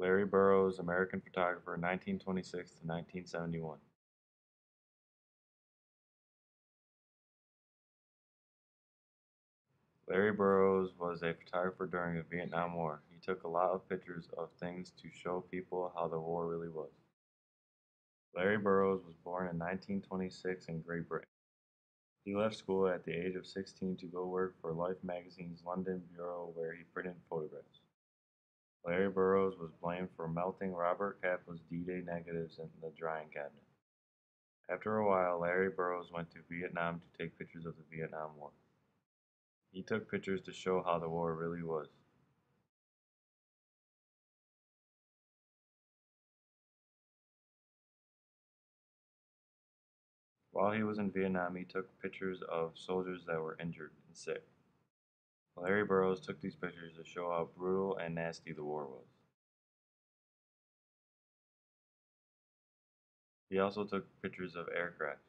Larry Burrows, American photographer, 1926 to 1971. Larry Burrows was a photographer during the Vietnam War. He took a lot of pictures of things to show people how the war really was. Larry Burrows was born in 1926 in Great Britain. He left school at the age of 16 to go work for Life magazine's London bureau where he printed. Larry Burrows was blamed for melting Robert Capa's D-Day negatives in the drying cabinet. After a while, Larry Burrows went to Vietnam to take pictures of the Vietnam War. He took pictures to show how the war really was. While he was in Vietnam, he took pictures of soldiers that were injured and sick. Larry Burrows took these pictures to show how brutal and nasty the war was. He also took pictures of aircraft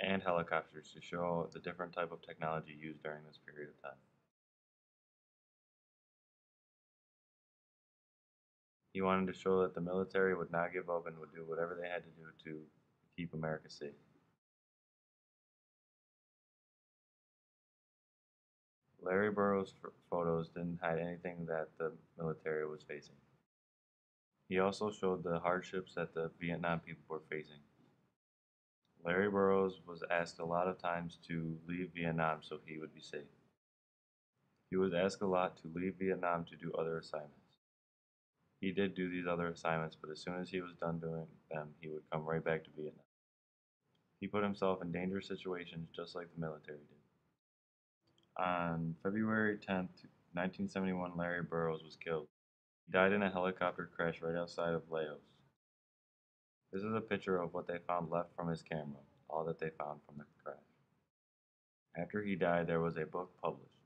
and helicopters to show the different type of technology used during this period of time. He wanted to show that the military would not give up and would do whatever they had to do to keep America safe. Larry Burrows' photos didn't hide anything that the military was facing. He also showed the hardships that the Vietnam people were facing. Larry Burrows was asked a lot of times to leave Vietnam so he would be safe. He was asked a lot to leave Vietnam to do other assignments. He did do these other assignments, but as soon as he was done doing them, he would come right back to Vietnam. He put himself in dangerous situations just like the military did. On February 10, 1971, Larry Burrows was killed. He died in a helicopter crash right outside of Laos. This is a picture of what they found left from his camera, all that they found from the crash. After he died, there was a book published.